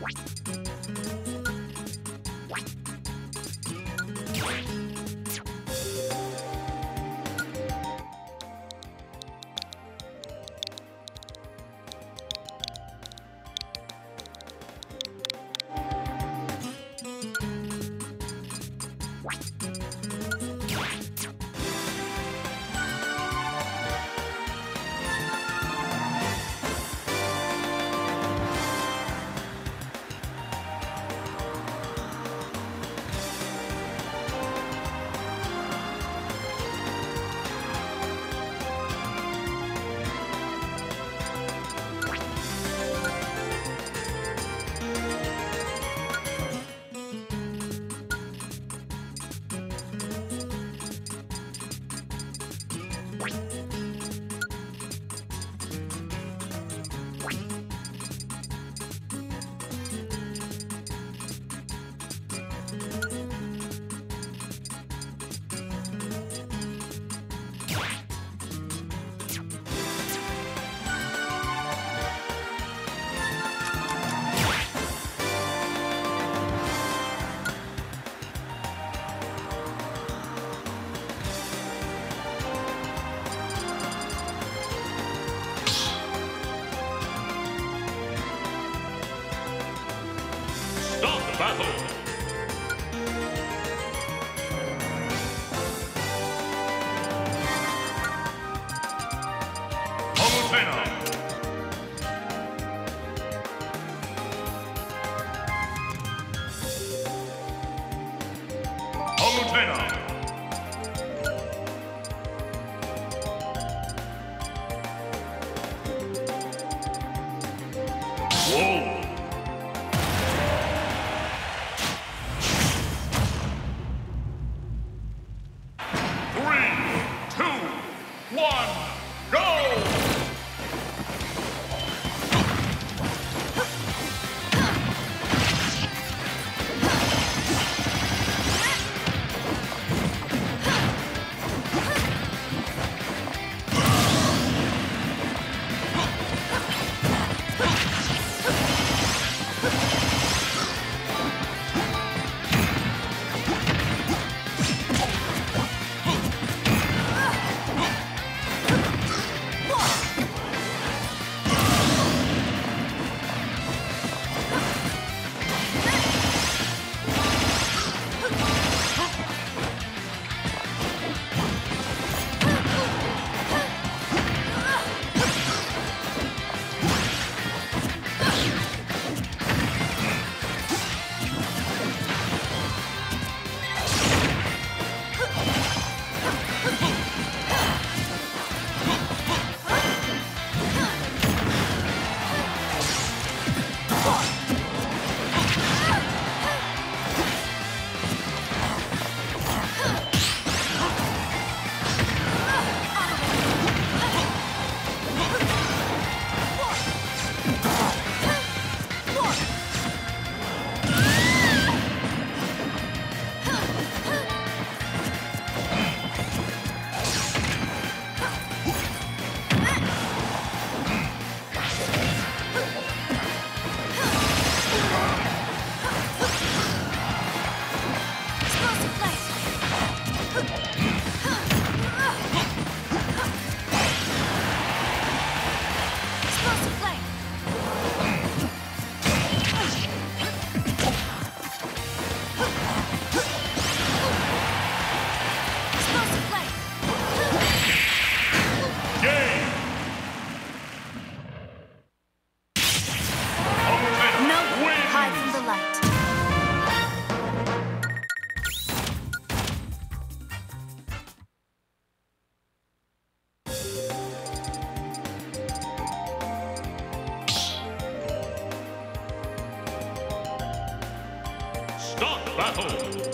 What? Spinner. Battle!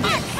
Arc!